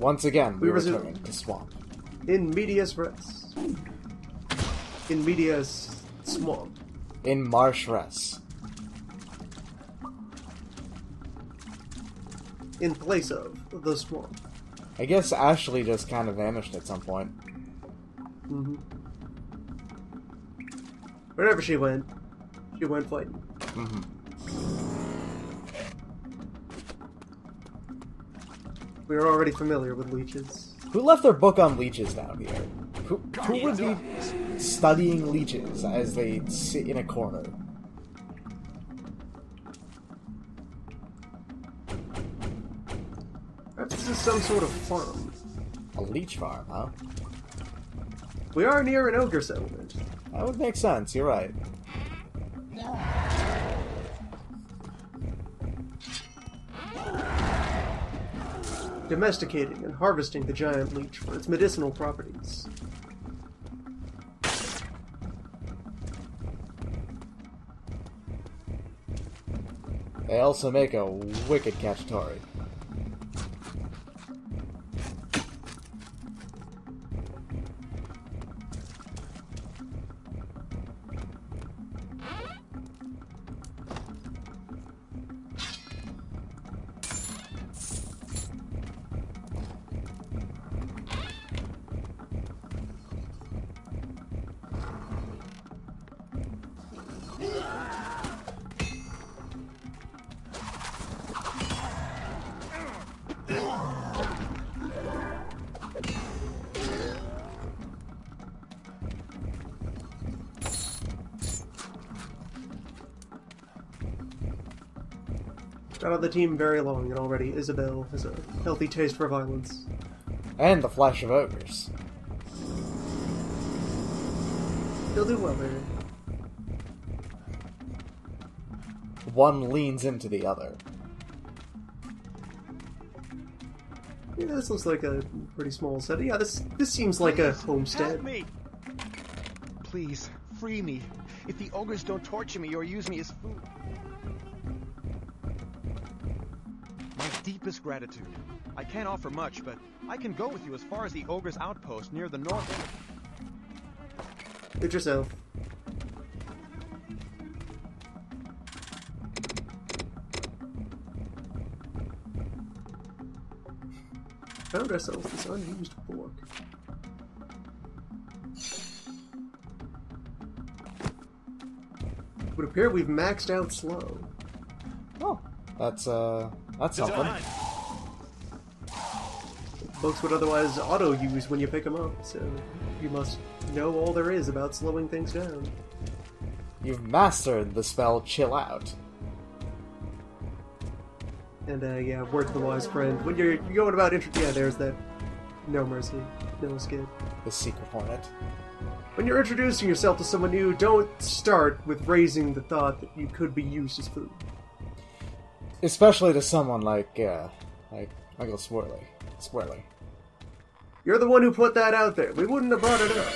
Once again, we, We resume. return to swamp. In medias res. In medias swamp. In marsh res. In place of the swamp. I guess Ashley just kind of vanished at some point. hmm Wherever she went, she went fighting. hmm We are already familiar with leeches. Who left their book on leeches down here? Who, who would be studying leeches as they sit in a corner? This is some sort of farm. A leech farm, huh? We are near an ogre settlement. That would make sense, you're right. Domesticating and harvesting the giant leech for its medicinal properties. They also make a wicked cacciatore. Team very long, and already Isabel has a healthy taste for violence. And the flesh of ogres. He'll do well there. One leans into the other. Yeah, this looks like a pretty small setting. Yeah, this this seems like a Help homestead. me! Please, free me. If the ogres don't torture me or use me as food. Deepest gratitude. I can't offer much, but I can go with you as far as the ogre's outpost near the north. Get yourself. Found ourselves this unused fork. It would appear we've maxed out slow. Oh, that's uh, that's something. Folks would otherwise auto use when you pick them up, so you must know all there is about slowing things down. You've mastered the spell Chill Out. And uh, yeah, word to the wise friend. When you're going about intro, yeah, there's that no mercy, no skip. The Secret Hornet. When you're introducing yourself to someone new, don't start with raising the thought that you could be used as food. Especially to someone like, uh, like Michael Swirly. Swirly. You're the one who put that out there. We wouldn't have brought it up.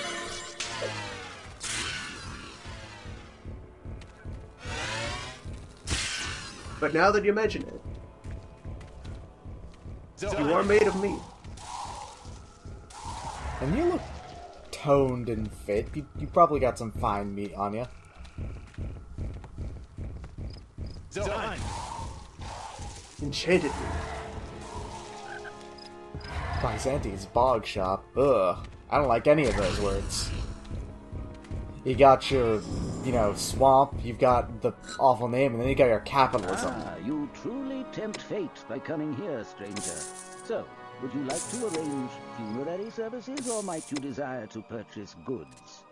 But now that you mention it, you are made of meat. And you look toned and fit. You, you probably got some fine meat on you. Done. Enchanted meat. Byzantine's Bog Shop. Ugh. I don't like any of those words. You got your, you know, swamp, you've got the awful name, and then you got your capitalism. Ah, you truly tempt fate by coming here, stranger. So, would you like to arrange funerary services, or might you desire to purchase goods?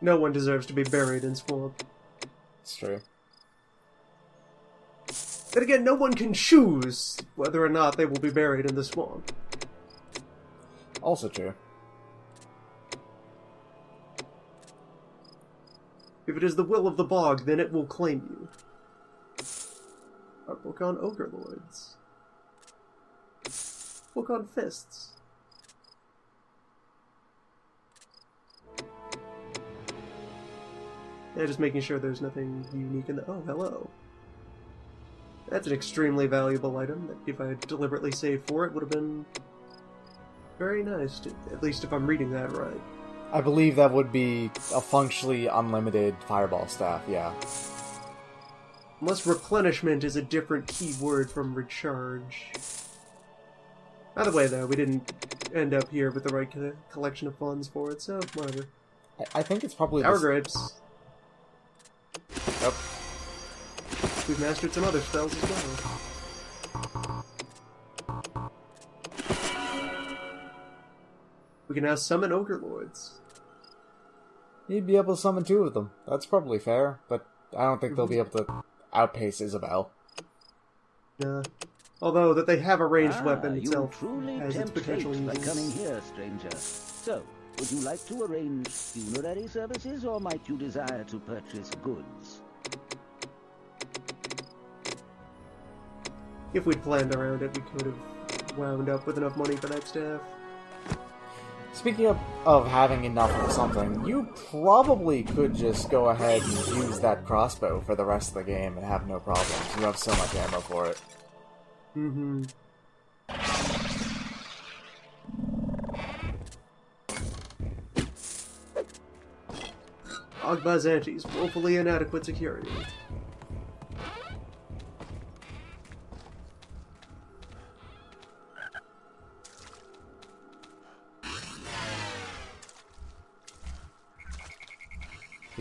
No one deserves to be buried in swamp. It's true. Then again, no one can choose whether or not they will be buried in the swamp. Also true. If it is the will of the bog, then it will claim you. Our book on ogre lords. Book on fists. Yeah, just making sure there's nothing unique in the. Oh, hello. That's an extremely valuable item that if I had deliberately saved for it would have been very nice, to, at least if I'm reading that right. I believe that would be a functionally unlimited fireball staff, yeah. Unless replenishment is a different keyword from recharge. By the way, though, we didn't end up here with the right co- collection of funds for it, so whatever. I, I think it's probably Our the, grapes. We've mastered some other spells as well. We can now summon Ogre Lords. You'd be able to summon two of them. That's probably fair, but I don't think they'll be able to outpace Isabel. Uh, although that they have a ranged Ah, weapon you itself truly has its tempt potential fate by coming here, stranger. So, would you like to arrange funerary services, or might you desire to purchase goods? If we'd planned around it, we could have wound up with enough money for that staff. Speaking of, of having enough of something, you probably could just go ahead and use that crossbow for the rest of the game and have no problems. You have so much ammo for it. Mm-hmm. Ogbazanti's woefully inadequate security.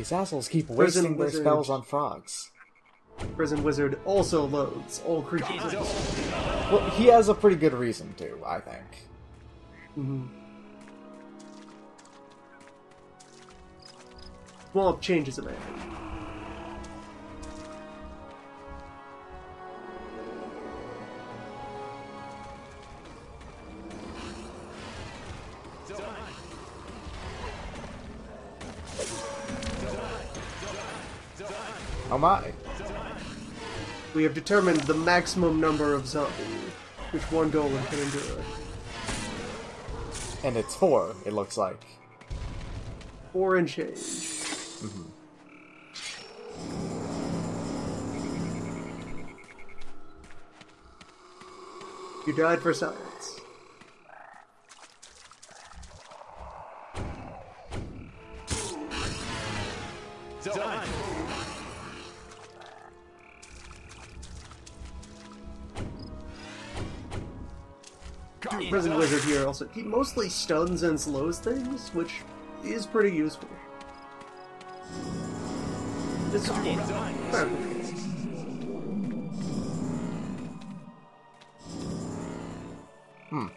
These assholes keep Prison wasting their spells on frogs. Prison Wizard also loads all creatures. in. Well, he has a pretty good reason to, I think. Mhm. Swamp changes a man. Oh my. We have determined the maximum number of zombies which one golem can endure. And it's four, it looks like. Four and change. Mm-hmm. You died for science. Also. He mostly stuns and slows things, which is pretty useful. It's Hmm.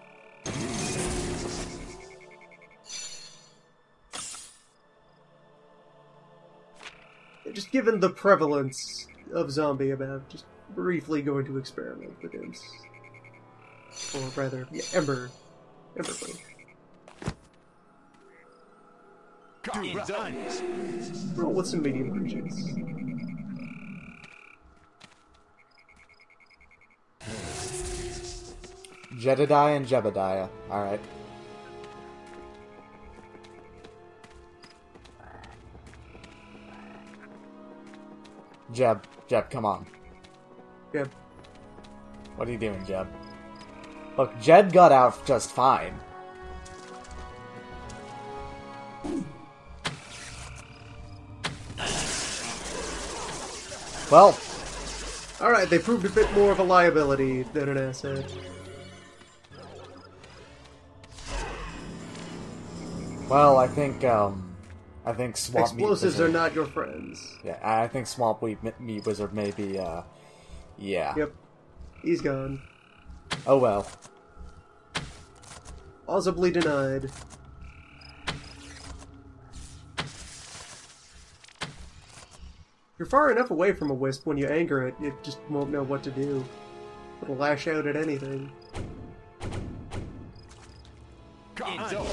Just given the prevalence of zombie about, just briefly going to experiment with this. Or rather, yeah, Ember. Ember Blade. Roll with some medium creatures. Jedediah and Jebediah. Alright. Jeb, Jeb, come on. Jeb. What are you doing, Jeb? Look, Jed got out just fine. Well, Alright, they proved a bit more of a liability than an asset. well, I think, um, I think Swamp Meat Explosives are not your friends. Yeah, I think Swamp Meat, Meat Wizard may be, uh, yeah. Yep. He's gone. Oh well. Plausibly denied. You're far enough away from a wisp when you anger it, it just won't know what to do. It'll lash out at anything. If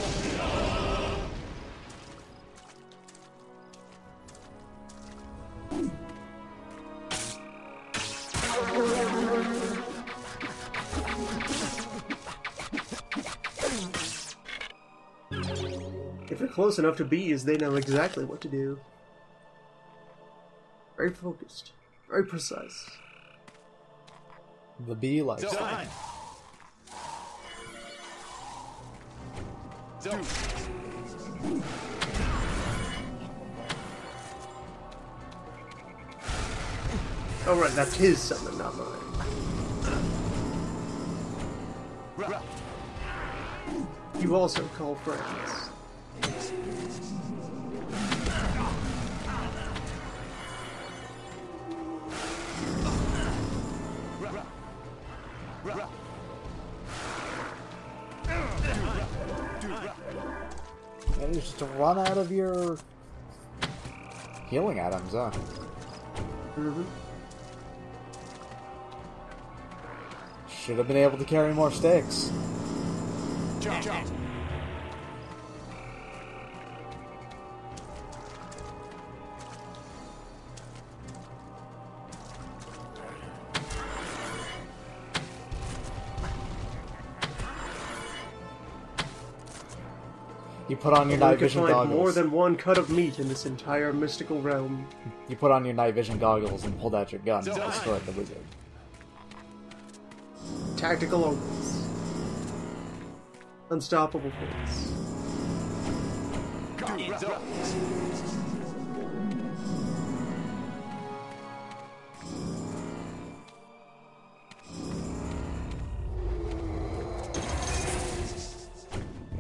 close enough to bees, they know exactly what to do. Very focused. Very precise. The bee likes it. Done. Done. Oh right, that's his summon, not mine. You also call friends. Maybe just run out of your healing items, huh? hmm Should have been able to carry more stakes. Jump, jump. Put on your You night could vision find goggles. more than one cut of meat in this entire mystical realm. You put on your night vision goggles and pulled out your gun and Done. destroyed the wizard. Tactical ogres. Unstoppable force.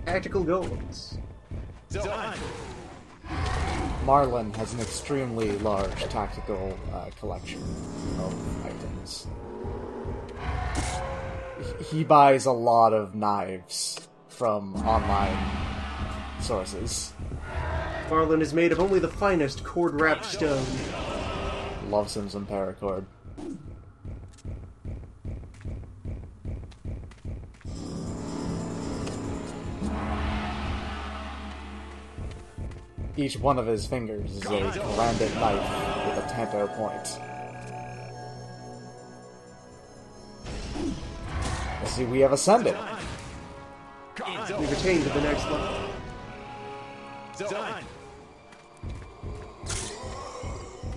Tactical golems. Done. Marlin has an extremely large tactical uh, collection of items. He- buys a lot of knives from online sources. Marlin is made of only the finest cord-wrapped stone. Loves him some paracord. Each one of his fingers is a branded knife with a tanto point. Let's see, we have ascended. We've attained to the next level. Done.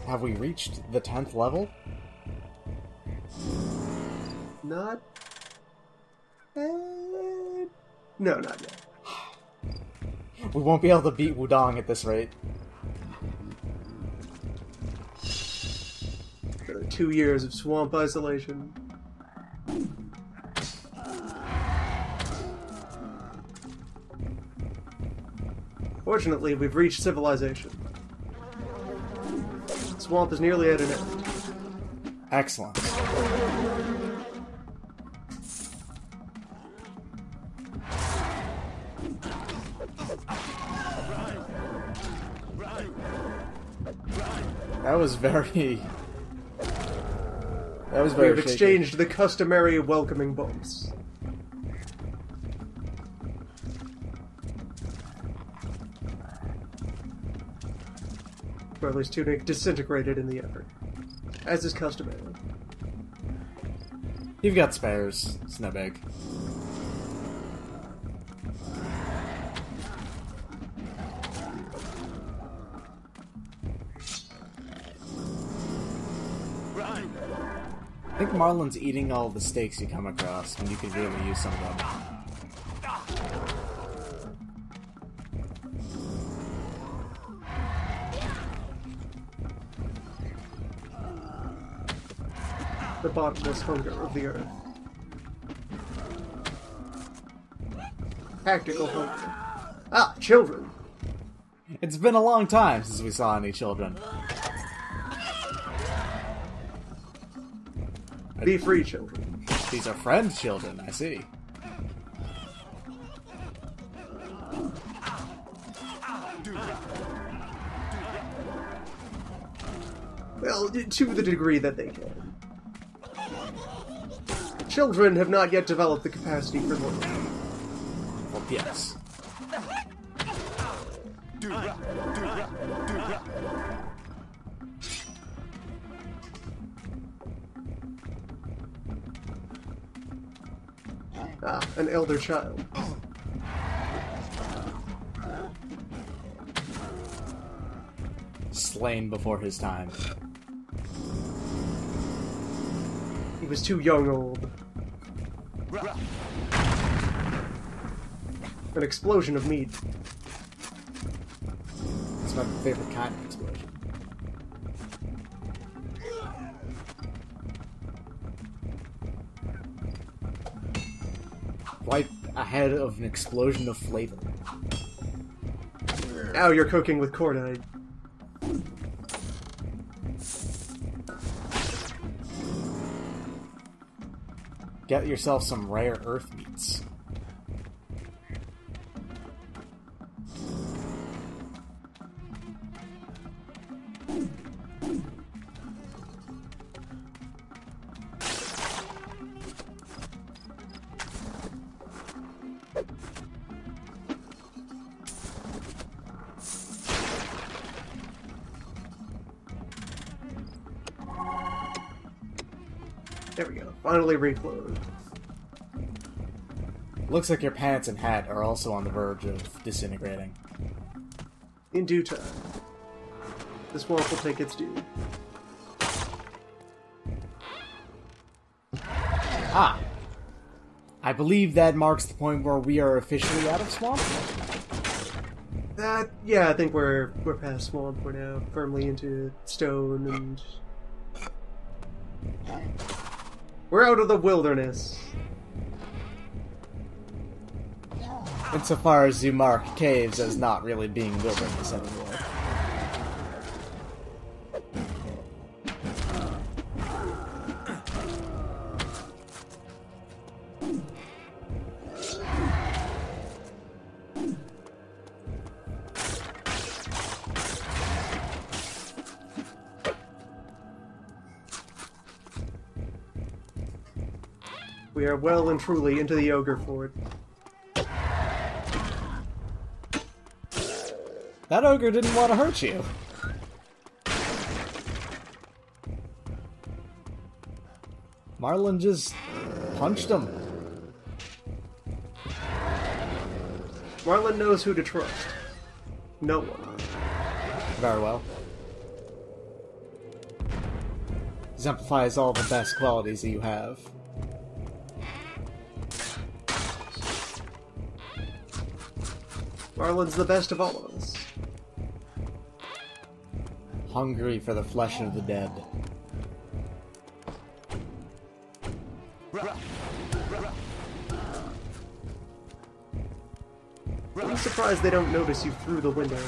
Have we reached the 10th level? Not. Uh, no, not yet. We won't be able to beat Wudong at this rate. Two years of swamp isolation. Fortunately, we've reached civilization. Swamp is nearly at an end. Excellent. Was very. That was We have shaky. exchanged the customary welcoming bumps. Least Tunic disintegrated in the effort. As is customary. You've got spares. It's Marlin's eating all the steaks you come across and you could really use some of them. The bottomless hunger of the earth. Tactical hunger. Ah, children! It's been a long time since we saw any children. Be free, children. These are friend children, I see. Well, to the degree that they can. Children have not yet developed the capacity for loyalty. Well, yes. Elder child. Slain before his time. He was too young old. An explosion of meat. It's my favorite kind of explosion. Ahead of an explosion of flavor. Now oh, you're cooking with cordite. Get yourself some rare earth meats. Finally reclothed. Looks like your pants and hat are also on the verge of disintegrating. In due time. this swamp will take its due. Ah! I believe that marks the point where we are officially out of swamp. That yeah, I think we're we're past swamp. We're now firmly into stone and we're out of the wilderness. Insofar as you mark caves as not really being wilderness anymore. Are well and truly into the ogre fort. That ogre didn't want to hurt you. Marlin just punched him. Marlin knows who to trust. No one. Very well. Exemplifies all the best qualities that you have. Marlin's the best of all of us. Hungry for the flesh of the dead. I'm surprised they don't notice you through the window.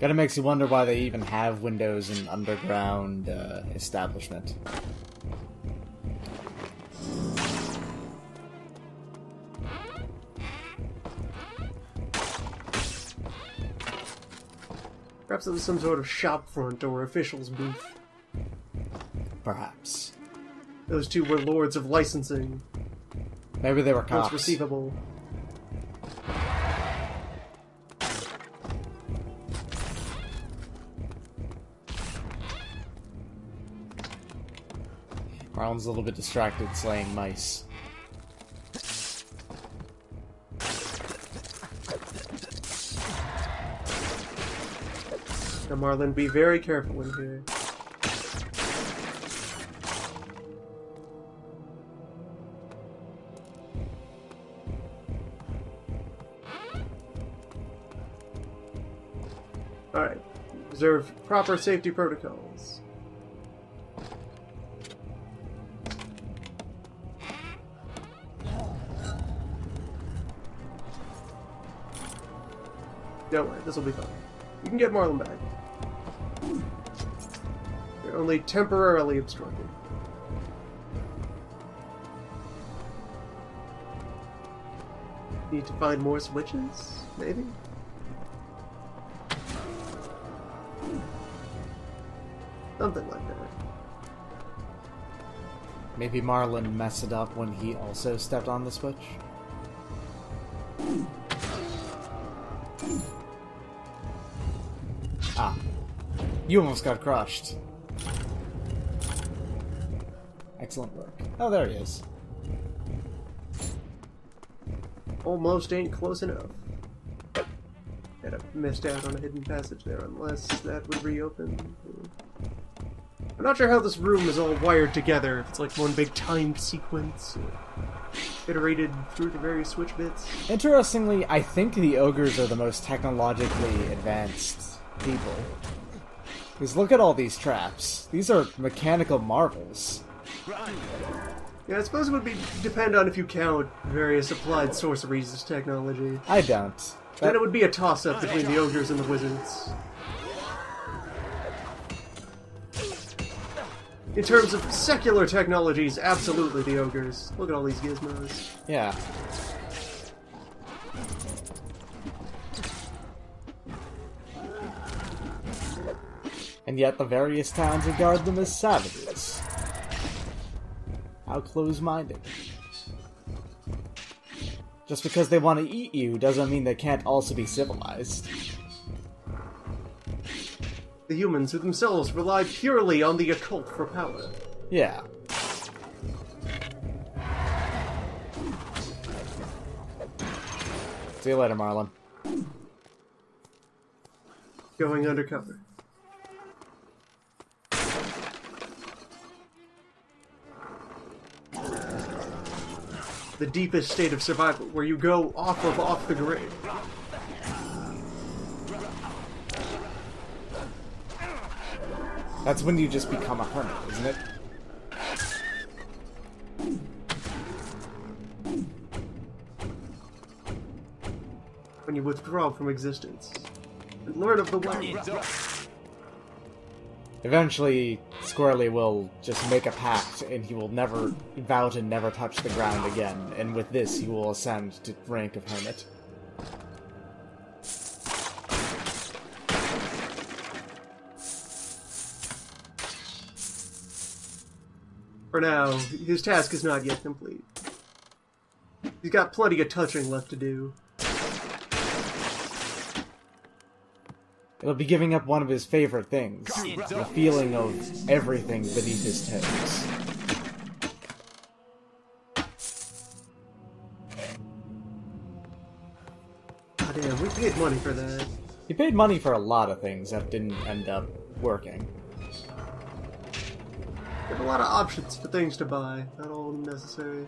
Kinda makes you wonder why they even have windows in underground uh, establishment. Perhaps it was some sort of shop front or official's booth. Perhaps. Those two were lords of licensing. Maybe they were Accounts cops. receivable. Marlin's a little bit distracted slaying mice. Now, Marlin, be very careful in here. Alright. Observe proper safety protocols. Don't worry, this will be fine. You can get Marlin back. Only temporarily obstructed. Need to find more switches? Maybe? Something like that. Maybe Marlin messed it up when he also stepped on the switch? Ah. You almost got crushed. Excellent work. Oh, there he is. Almost ain't close enough. Yeah, Might have missed out on a hidden passage there, unless that would reopen. I'm not sure how this room is all wired together. If it's like one big timed sequence, or iterated through the various switch bits. Interestingly, I think the ogres are the most technologically advanced people. Because look at all these traps. These are mechanical marvels. Yeah, I suppose it would be depend on if you count various applied sorceries as technology. I don't. Then it would be a toss-up between the ogres and the wizards. In terms of secular technologies, absolutely the ogres. Look at all these gizmos. yeah. And yet the various towns regard them as savages. How close-minded. Just because they want to eat you doesn't mean they can't also be civilized. The humans who themselves rely purely on the occult for power. Yeah. See you later, Marlin. Going undercover. The deepest state of survival, where you go off of off the grid. That's when you just become a hermit, isn't it? when you withdraw from existence and learn of the way. Eventually, Squirrely will just make a pact, and he will never vow to never touch the ground again. And with this, he will ascend to rank of hermit. For now, his task is not yet complete. He's got plenty of touching left to do. It'll be giving up one of his favorite things the feeling of everything beneath his toes. God damn, we paid money for that. He paid money for a lot of things that didn't end up working. We have a lot of options for things to buy, not all of necessary.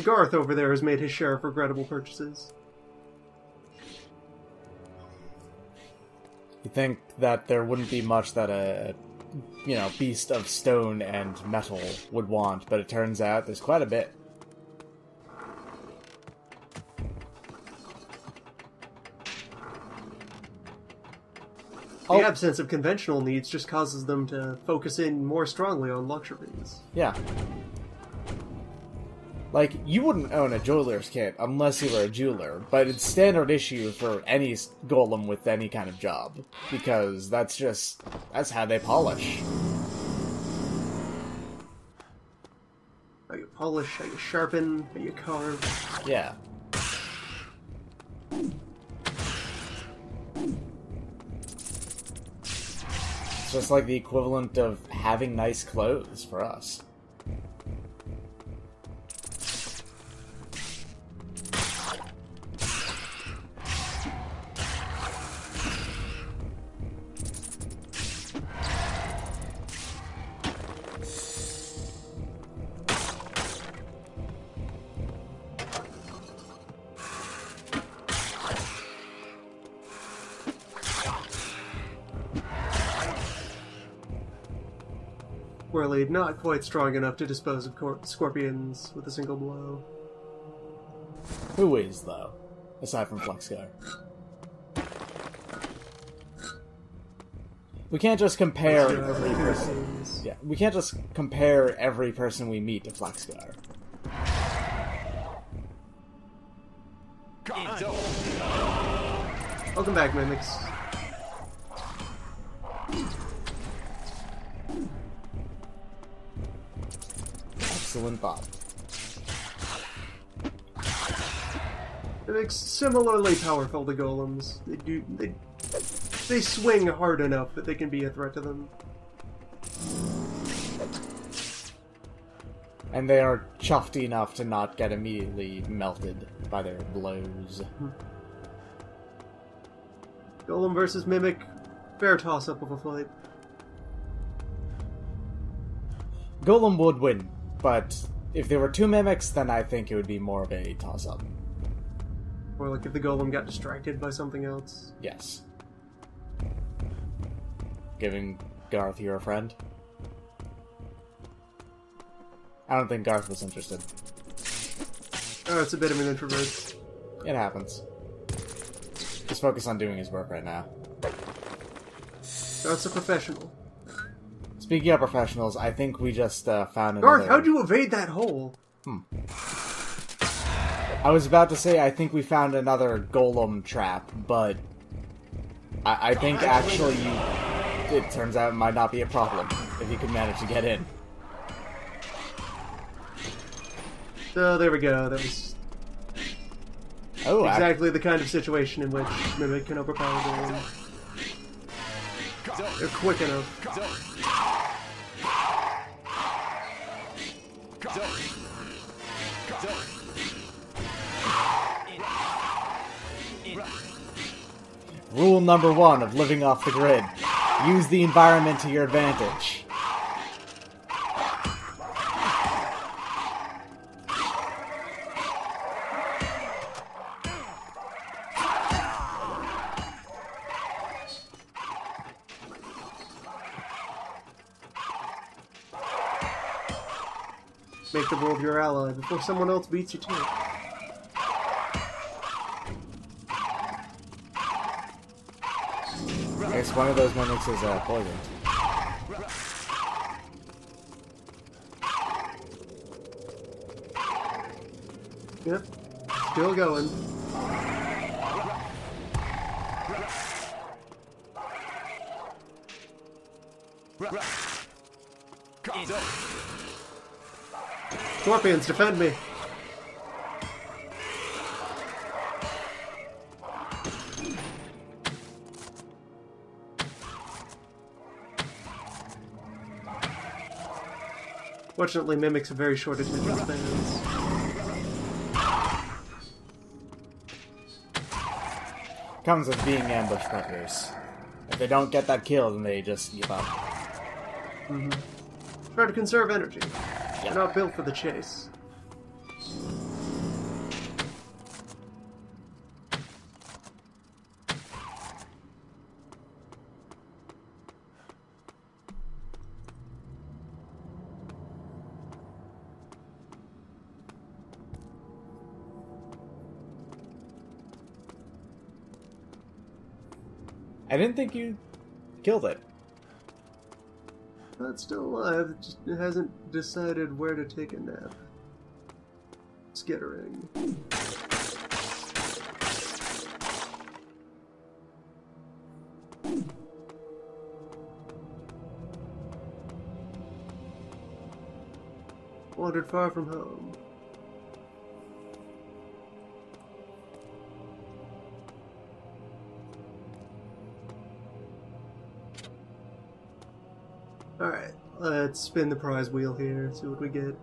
Garth over there has made his share of regrettable purchases. You think that there wouldn't be much that a, you know, beast of stone and metal would want, but it turns out there's quite a bit. The Oh. absence of conventional needs just causes them to focus in more strongly on luxuries. Yeah. Like, you wouldn't own a jeweler's kit unless you were a jeweler, but it's standard issue for any golem with any kind of job. Because that's just, that's how they polish. How you polish, how you sharpen, how you carve. Yeah. It's just like the equivalent of having nice clothes for us. Not quite strong enough to dispose of cor- scorpions with a single blow. Who is, though? Aside from Fluxgar. We can't just compare Yeah, every person. Yeah, we can't just compare every person we meet to Fluxgar. Welcome back, mimics. Excellent thought. Mimics similarly powerful to golems. They do they they swing hard enough that they can be a threat to them. And they are chuffed enough to not get immediately melted by their blows. Hmm. Golem versus Mimic. Fair toss up of a fight. Golem would win, but if there were two mimics, then I think it would be more of a toss up. Or like if the golem got distracted by something else. Yes. Giving Garth your friend? I don't think Garth was interested. Oh, it's a bit of an introvert. It happens. He's focused on doing his work right now. That's a professional. Speaking of professionals, I think we just uh, found another. Garth, how'd you evade that hole? I was about to say I think we found another golem trap, but I, I think actually you. It turns out it might not be a problem if you could manage to get in. So there we go. That was Oh, ac- exactly the kind of situation in which Mimic can overpower Golem. They're quick enough. Rule number one of living off the grid: use the environment to your advantage. Make the world your ally before someone else beats you to it. I one of those mimics is uh, poisoned. Yep. Still going. Scorpions, defend me. Fortunately, mimics have very short attention spans. Comes with being ambush predators. If they don't get that kill, then they just give up. Mm-hmm. Try to conserve energy. They're not built for the chase. I didn't think you killed it. It's still alive. It just hasn't decided where to take a nap. Skittering. Wandered far from home. Let's spin the prize wheel here, see what we get.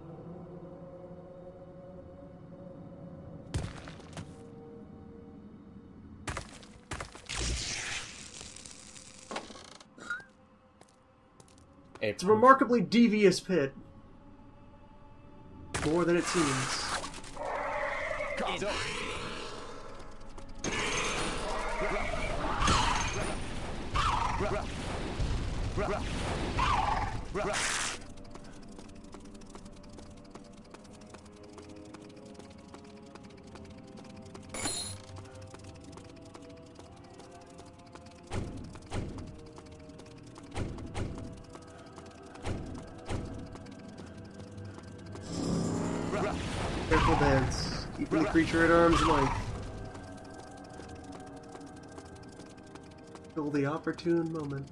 It's a remarkably devious pit. More than it seems. Careful at arm's length. Till the opportune moment.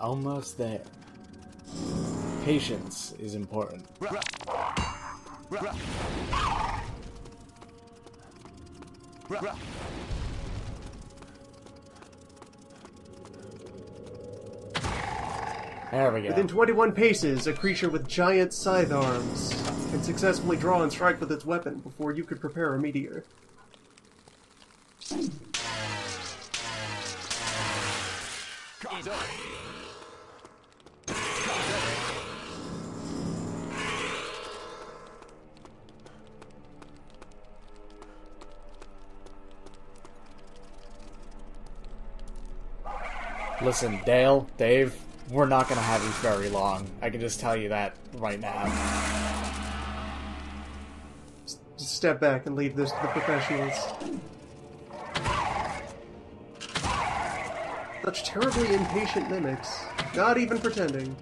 Almost there. Patience is important. There we go. Within 21 paces, a creature with giant scythe arms can successfully draw and strike with its weapon before you could prepare a meteor. Go. Listen, Dale, Dave, we're not gonna have these very long. I can just tell you that right now. Step back and leave this to the professionals. Such terribly impatient mimics. Not even pretending.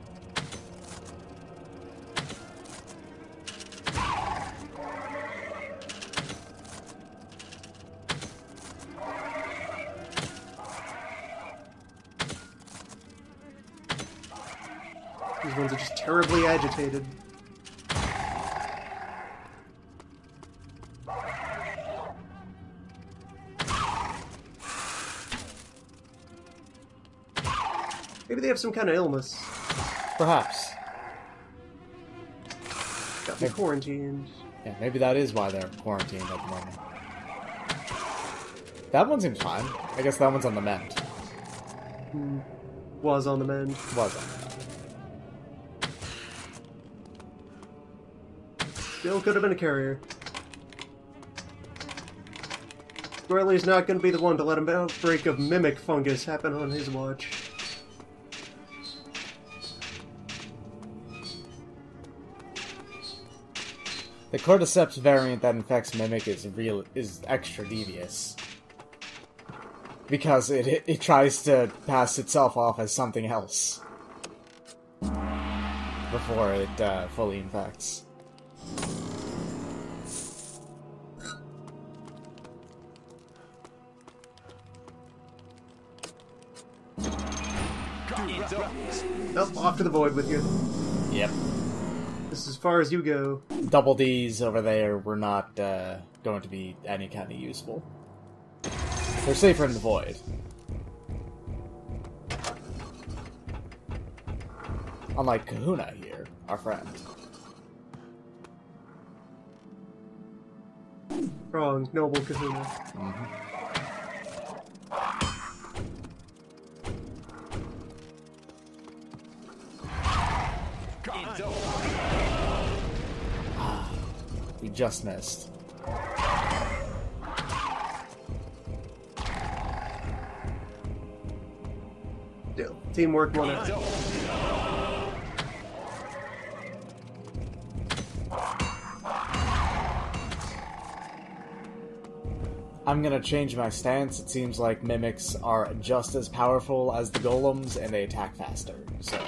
Agitated. Maybe they have some kind of illness. Perhaps. Got me quarantined. Yeah, maybe that is why they're quarantined at the moment. That one seems fine. I guess that one's on the mend. Hmm. Was on the mend. Was it? Still could have been a carrier. Squirrely's not going to be the one to let an outbreak of mimic fungus happen on his watch. The cordyceps variant that infects Mimic is real is extra devious. Because it, it, it tries to pass itself off as something else. Before it uh, fully infects. Nope, off to the void with you. Yep. This is as far as you go. Double D's over there were not uh, going to be any kind of useful. They're safer in the void. Unlike Kahuna here, our friend. Wrong, noble kahuna. We just missed. Teamwork won out. I'm gonna change my stance. It seems like mimics are just as powerful as the golems, and they attack faster. So,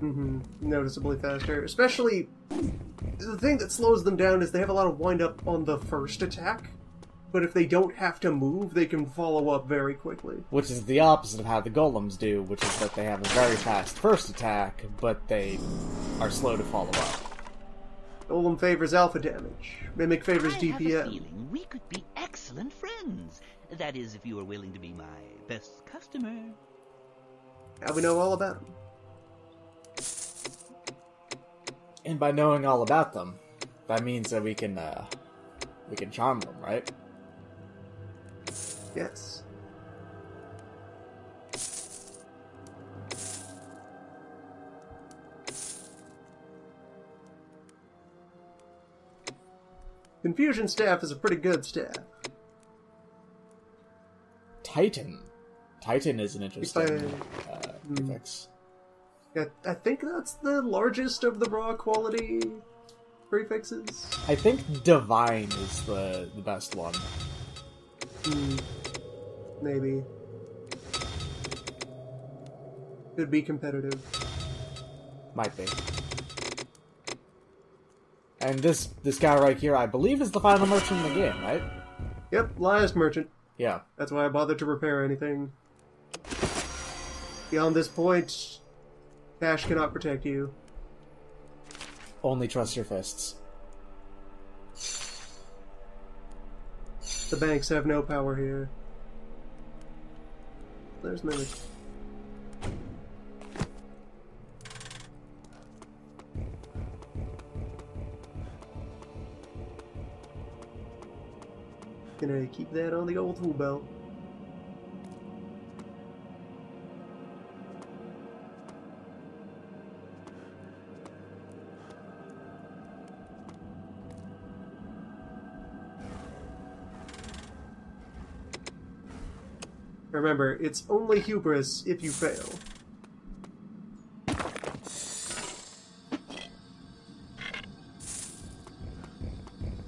mm-hmm. Noticeably faster. Especially, the thing that slows them down is they have a lot of wind up on the first attack. But if they don't have to move, they can follow up very quickly. which is the opposite of how the golems do, which is that they have a very fast first attack, but they are slow to follow up. Golem favors alpha damage. Mimic favors I have a feeling we could be excellent friends. That is, if you are willing to be my best customer. Now we know all about them. And by knowing all about them, that means that we can uh, we can charm them, right? Yes. Confusion staff is a pretty good staff. Titan, Titan is an interesting I- uh, prefix. I, I think that's the largest of the raw quality prefixes. I think divine is the the best one. Hmm. Maybe. Could be competitive. Might be. And this this guy right here, I believe, is the final merchant in the game, right? Yep, last merchant. Yeah. That's why I bothered to repair anything. Beyond this point, Bash cannot protect you. Only trust your fists. The banks have no power here. There's Mimic. Gonna keep that on the old hoobell. Remember, it's only hubris if you fail.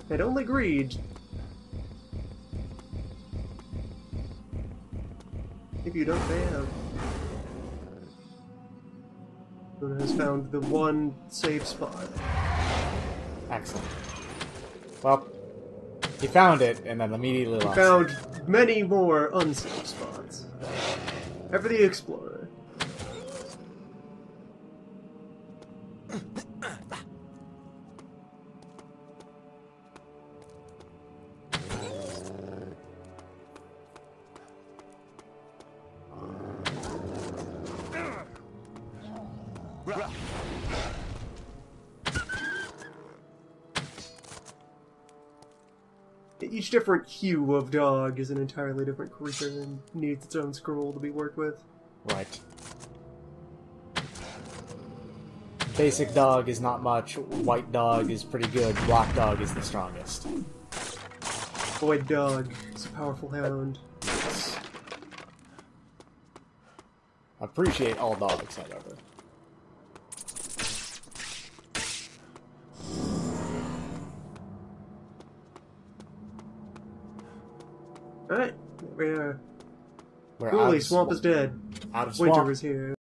And only greed if you don't fail. Luna has found the one safe spot. Excellent. Well, he found it and then immediately He found it. many more unsafe spots. Ever the explorer. Each different hue of dog is an entirely different creature and needs its own scroll to be worked with. Right. Basic dog is not much. White dog is pretty good. Black dog is the strongest. Void dog is a powerful hound. Appreciate all dogs, however. Alright, there we are. We're of swamp is dead. Out of Winter swamp. is here.